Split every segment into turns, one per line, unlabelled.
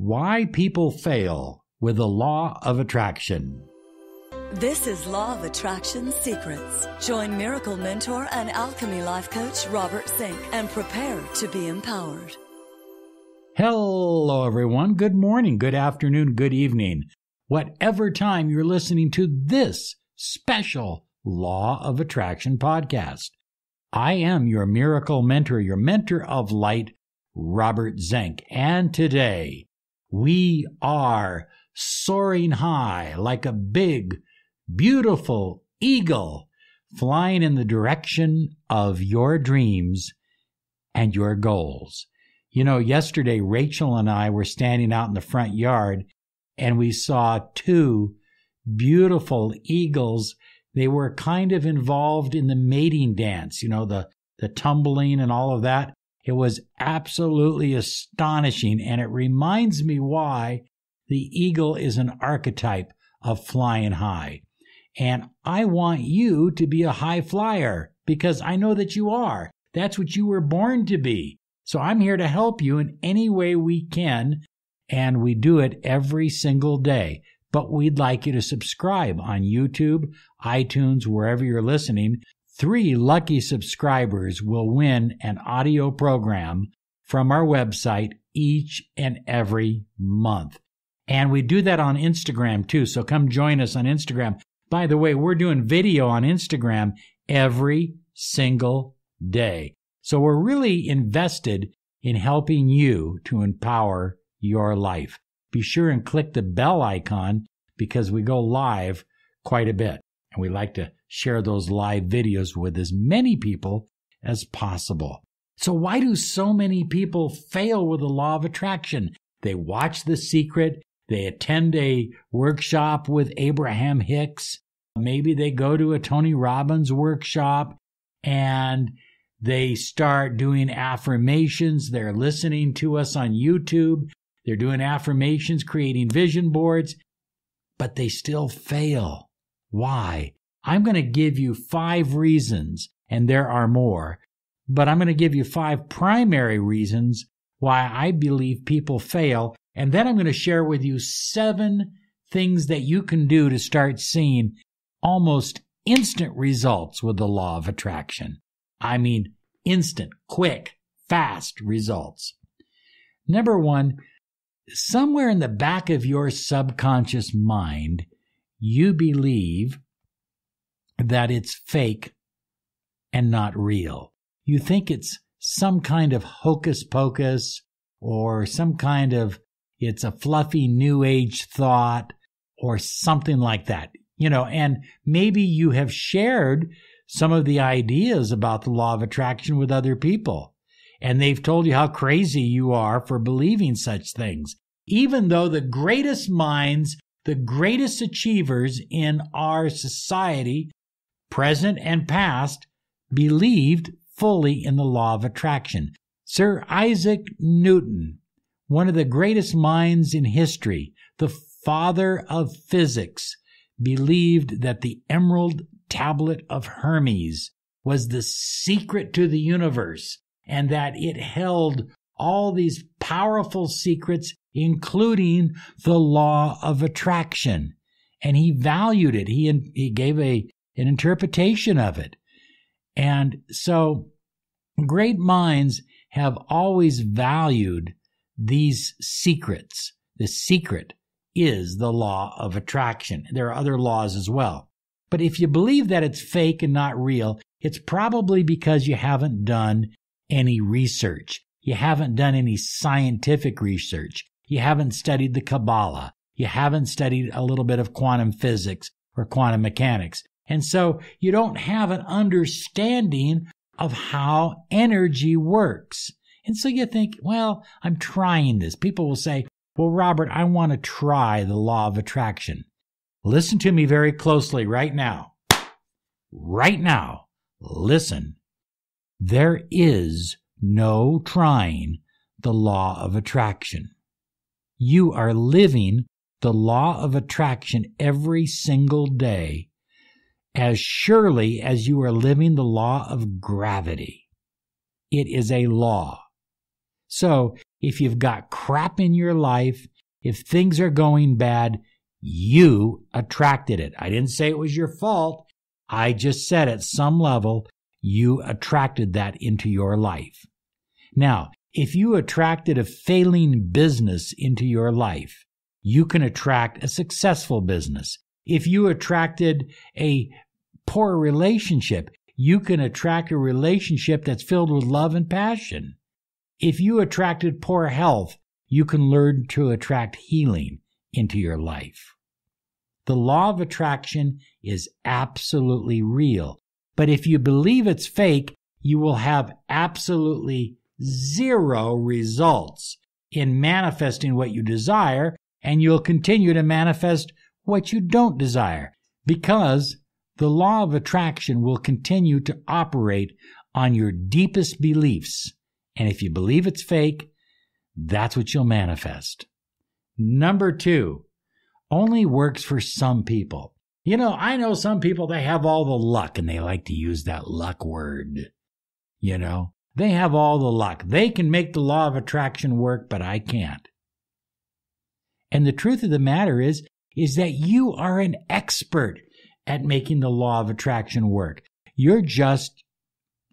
Why People Fail with the Law of Attraction.
This is Law of Attraction Secrets. Join Miracle Mentor and Alchemy Life Coach Robert Zink and prepare to be empowered.
Hello, everyone. Good morning, good afternoon, good evening. Whatever time you're listening to this special Law of Attraction podcast. I am your miracle mentor, your mentor of light, Robert Zink. And today we are soaring high like a big, beautiful eagle flying in the direction of your dreams and your goals. You know, yesterday Rachel and I were standing out in the front yard and we saw two beautiful eagles they were kind of involved in the mating dance, you know, the, the tumbling and all of that. It was absolutely astonishing. And it reminds me why the eagle is an archetype of flying high. And I want you to be a high flyer because I know that you are. That's what you were born to be. So I'm here to help you in any way we can. And we do it every single day but we'd like you to subscribe on YouTube, iTunes, wherever you're listening. Three lucky subscribers will win an audio program from our website each and every month. And we do that on Instagram too. So come join us on Instagram. By the way, we're doing video on Instagram every single day. So we're really invested in helping you to empower your life be sure and click the bell icon because we go live quite a bit. And we like to share those live videos with as many people as possible. So why do so many people fail with the law of attraction? They watch The Secret. They attend a workshop with Abraham Hicks. Maybe they go to a Tony Robbins workshop and they start doing affirmations. They're listening to us on YouTube. They're doing affirmations, creating vision boards, but they still fail. Why? I'm going to give you five reasons, and there are more, but I'm going to give you five primary reasons why I believe people fail. And then I'm going to share with you seven things that you can do to start seeing almost instant results with the law of attraction. I mean, instant, quick, fast results. Number one, somewhere in the back of your subconscious mind, you believe that it's fake and not real. You think it's some kind of hocus pocus or some kind of it's a fluffy new age thought or something like that. You know, and maybe you have shared some of the ideas about the law of attraction with other people and they've told you how crazy you are for believing such things, even though the greatest minds, the greatest achievers in our society, present and past, believed fully in the law of attraction. Sir Isaac Newton, one of the greatest minds in history, the father of physics, believed that the emerald tablet of Hermes was the secret to the universe and that it held all these powerful secrets, including the law of attraction. And he valued it. He, he gave a, an interpretation of it. And so great minds have always valued these secrets. The secret is the law of attraction. There are other laws as well. But if you believe that it's fake and not real, it's probably because you haven't done any research. You haven't done any scientific research. You haven't studied the Kabbalah. You haven't studied a little bit of quantum physics or quantum mechanics. And so you don't have an understanding of how energy works. And so you think, well, I'm trying this. People will say, well, Robert, I want to try the law of attraction. Listen to me very closely right now. Right now, listen there is no trying the law of attraction. You are living the law of attraction every single day as surely as you are living the law of gravity. It is a law. So if you've got crap in your life, if things are going bad, you attracted it. I didn't say it was your fault. I just said at some level, you attracted that into your life. Now, if you attracted a failing business into your life, you can attract a successful business. If you attracted a poor relationship, you can attract a relationship that's filled with love and passion. If you attracted poor health, you can learn to attract healing into your life. The law of attraction is absolutely real. But if you believe it's fake, you will have absolutely zero results in manifesting what you desire, and you'll continue to manifest what you don't desire because the law of attraction will continue to operate on your deepest beliefs. And if you believe it's fake, that's what you'll manifest. Number two, only works for some people. You know, I know some people, they have all the luck and they like to use that luck word. You know, they have all the luck. They can make the law of attraction work, but I can't. And the truth of the matter is, is that you are an expert at making the law of attraction work. You're just,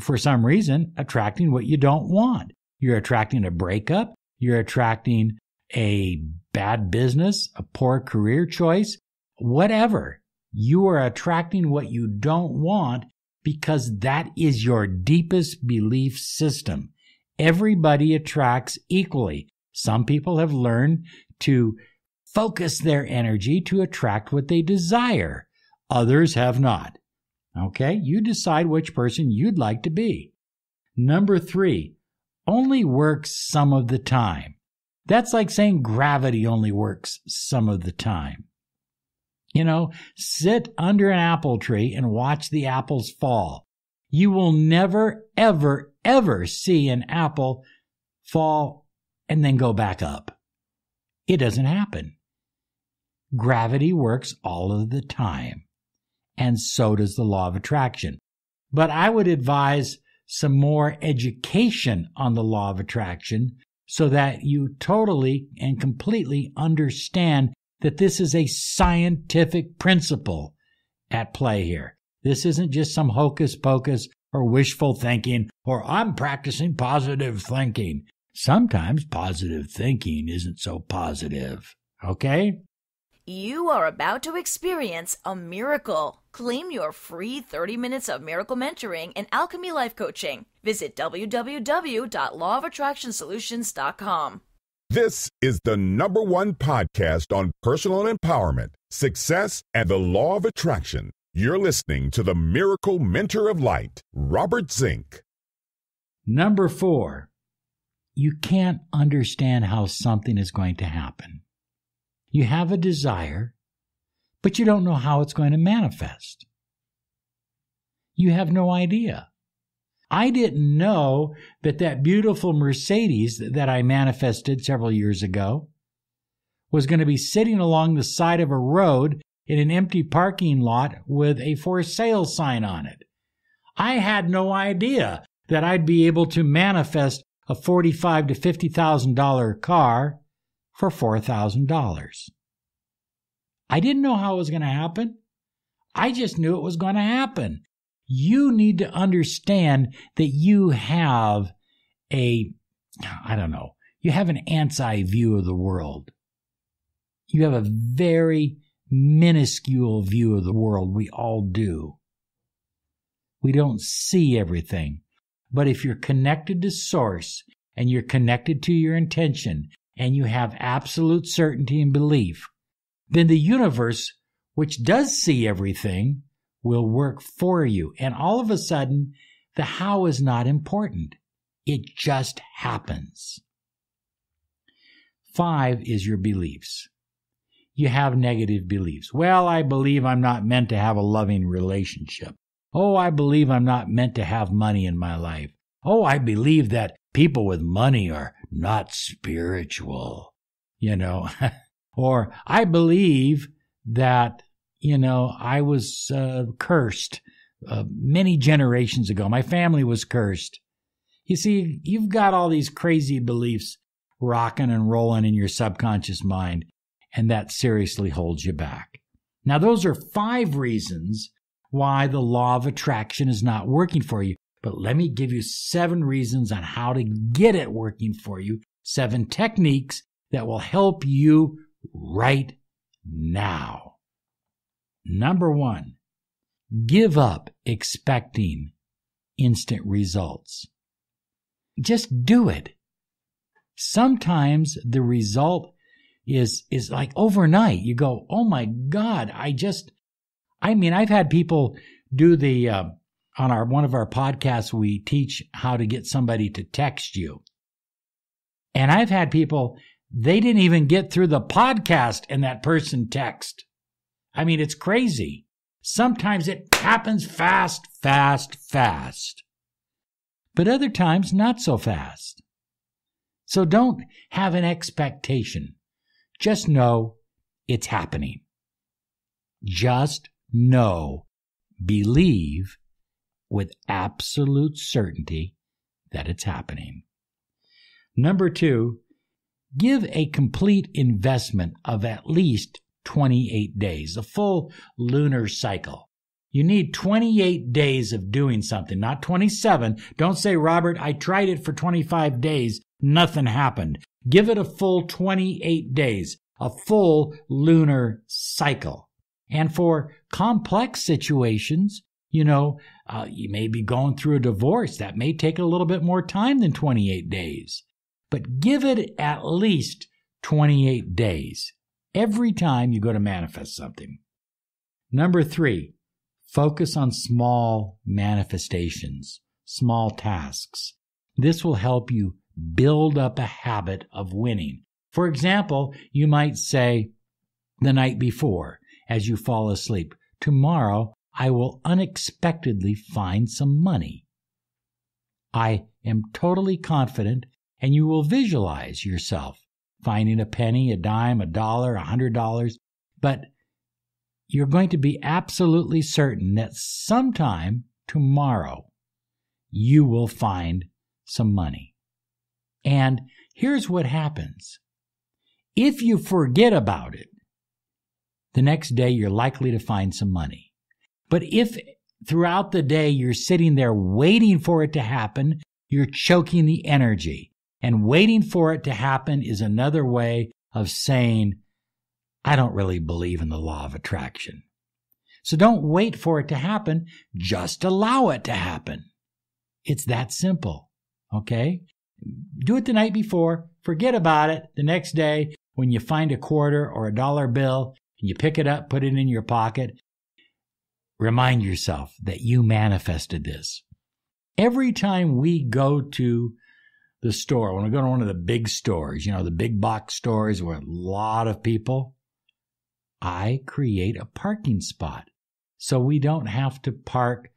for some reason, attracting what you don't want. You're attracting a breakup. You're attracting a bad business, a poor career choice, whatever. You are attracting what you don't want because that is your deepest belief system. Everybody attracts equally. Some people have learned to focus their energy to attract what they desire. Others have not. Okay, you decide which person you'd like to be. Number three, only works some of the time. That's like saying gravity only works some of the time. You know, sit under an apple tree and watch the apples fall. You will never, ever, ever see an apple fall and then go back up. It doesn't happen. Gravity works all of the time, and so does the law of attraction. But I would advise some more education on the law of attraction so that you totally and completely understand that this is a scientific principle at play here. This isn't just some hocus pocus or wishful thinking or I'm practicing positive thinking. Sometimes positive thinking isn't so positive. Okay?
You are about to experience a miracle. Claim your free 30 minutes of miracle mentoring and alchemy life coaching. Visit www.lawofattractionsolutions.com.
This is the number one podcast on personal empowerment, success, and the law of attraction. You're listening to the Miracle Mentor of Light, Robert Zink.
Number four, you can't understand how something is going to happen. You have a desire, but you don't know how it's going to manifest. You have no idea. I didn't know that that beautiful Mercedes that I manifested several years ago was going to be sitting along the side of a road in an empty parking lot with a for sale sign on it. I had no idea that I'd be able to manifest a forty-five to fifty thousand dollar car for four thousand dollars. I didn't know how it was going to happen. I just knew it was going to happen you need to understand that you have a, I don't know, you have an anti view of the world. You have a very minuscule view of the world. We all do. We don't see everything. But if you're connected to source and you're connected to your intention and you have absolute certainty and belief, then the universe, which does see everything, will work for you. And all of a sudden, the how is not important. It just happens. Five is your beliefs. You have negative beliefs. Well, I believe I'm not meant to have a loving relationship. Oh, I believe I'm not meant to have money in my life. Oh, I believe that people with money are not spiritual, you know. or I believe that you know, I was uh, cursed uh, many generations ago. My family was cursed. You see, you've got all these crazy beliefs rocking and rolling in your subconscious mind, and that seriously holds you back. Now, those are five reasons why the law of attraction is not working for you. But let me give you seven reasons on how to get it working for you, seven techniques that will help you right now. Number one, give up expecting instant results. Just do it. Sometimes the result is, is like overnight. You go, Oh my God, I just, I mean, I've had people do the, uh, on our, one of our podcasts, we teach how to get somebody to text you. And I've had people, they didn't even get through the podcast and that person text. I mean, it's crazy. Sometimes it happens fast, fast, fast. But other times, not so fast. So don't have an expectation. Just know it's happening. Just know, believe with absolute certainty that it's happening. Number two, give a complete investment of at least 28 days, a full lunar cycle. You need 28 days of doing something, not 27. Don't say, Robert, I tried it for 25 days. Nothing happened. Give it a full 28 days, a full lunar cycle. And for complex situations, you know, uh, you may be going through a divorce. That may take a little bit more time than 28 days. But give it at least 28 days every time you go to manifest something. Number three, focus on small manifestations, small tasks. This will help you build up a habit of winning. For example, you might say the night before, as you fall asleep, tomorrow I will unexpectedly find some money. I am totally confident, and you will visualize yourself finding a penny, a dime, a dollar, a hundred dollars, but you're going to be absolutely certain that sometime tomorrow you will find some money. And here's what happens. If you forget about it, the next day you're likely to find some money. But if throughout the day you're sitting there waiting for it to happen, you're choking the energy. And waiting for it to happen is another way of saying, I don't really believe in the law of attraction. So don't wait for it to happen. Just allow it to happen. It's that simple. Okay? Do it the night before. Forget about it the next day when you find a quarter or a dollar bill and you pick it up, put it in your pocket, Remind yourself that you manifested this. Every time we go to the store, when we go to one of the big stores, you know, the big box stores where a lot of people, I create a parking spot. So we don't have to park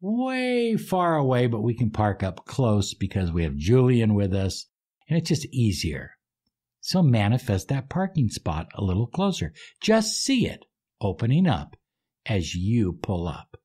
way far away, but we can park up close because we have Julian with us and it's just easier. So manifest that parking spot a little closer. Just see it opening up as you pull up.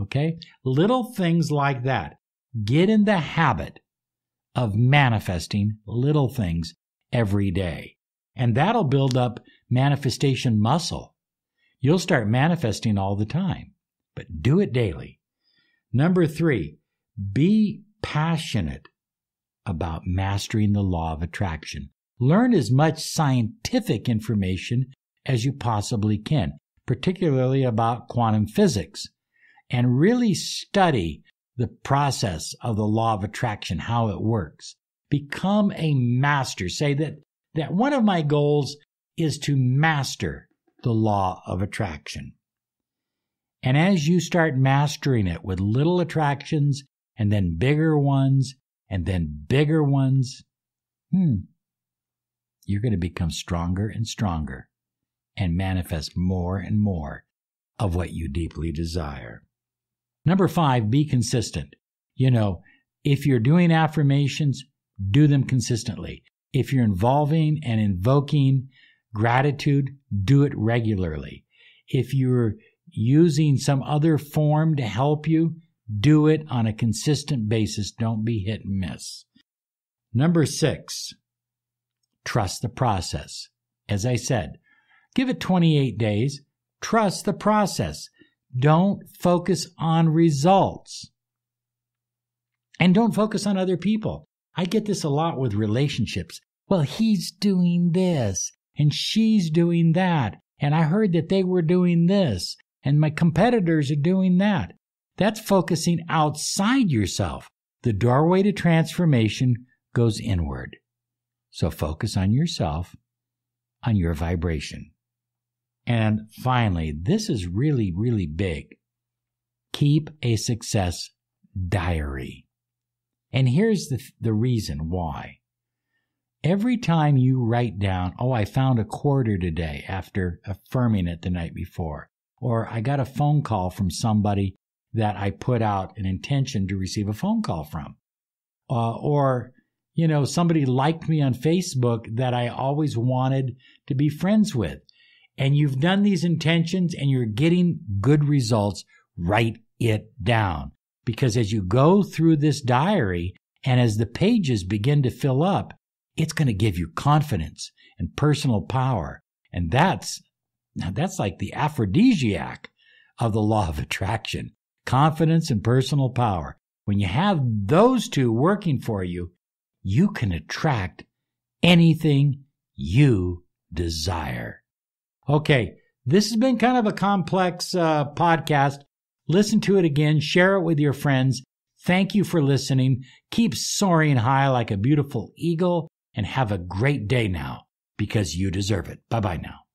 Okay? Little things like that. Get in the habit of manifesting little things every day. And that'll build up manifestation muscle. You'll start manifesting all the time, but do it daily. Number three, be passionate about mastering the law of attraction. Learn as much scientific information as you possibly can particularly about quantum physics, and really study the process of the law of attraction, how it works. Become a master. Say that, that one of my goals is to master the law of attraction. And as you start mastering it with little attractions and then bigger ones and then bigger ones, hmm, you're going to become stronger and stronger and manifest more and more of what you deeply desire. Number five, be consistent. You know, if you're doing affirmations, do them consistently. If you're involving and invoking gratitude, do it regularly. If you're using some other form to help you, do it on a consistent basis. Don't be hit and miss. Number six, trust the process. As I said, give it 28 days. Trust the process. Don't focus on results. And don't focus on other people. I get this a lot with relationships. Well, he's doing this and she's doing that. And I heard that they were doing this and my competitors are doing that. That's focusing outside yourself. The doorway to transformation goes inward. So focus on yourself, on your vibration. And finally, this is really, really big. Keep a success diary. And here's the, the reason why. Every time you write down, oh, I found a quarter today after affirming it the night before, or I got a phone call from somebody that I put out an intention to receive a phone call from, uh, or you know, somebody liked me on Facebook that I always wanted to be friends with. And you've done these intentions and you're getting good results, write it down. Because as you go through this diary and as the pages begin to fill up, it's going to give you confidence and personal power. And that's, now that's like the aphrodisiac of the law of attraction confidence and personal power. When you have those two working for you, you can attract anything you desire. Okay, this has been kind of a complex uh, podcast. Listen to it again, share it with your friends. Thank you for listening. Keep soaring high like a beautiful eagle and have a great day now because you deserve it. Bye bye now.